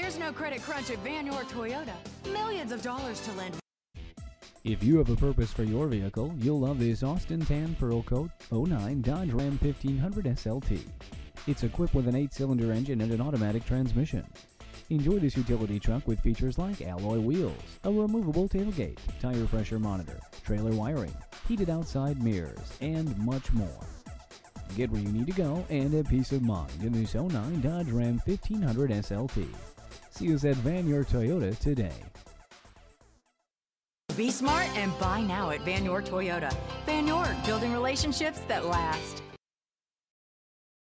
There's no credit crunch at Vann York Toyota. Millions of dollars to lend. If you have a purpose for your vehicle, you'll love this Austin Tan Pearl Coat 09 Dodge Ram 1500 SLT. It's equipped with an 8-cylinder engine and an automatic transmission. Enjoy this utility truck with features like alloy wheels, a removable tailgate, tire pressure monitor, trailer wiring, heated outside mirrors, and much more. Get where you need to go and have peace of mind in this 09 Dodge Ram 1500 SLT. See us at Vann York Toyota today. Be smart and buy now at Vann York Toyota. Vann York, building relationships that last.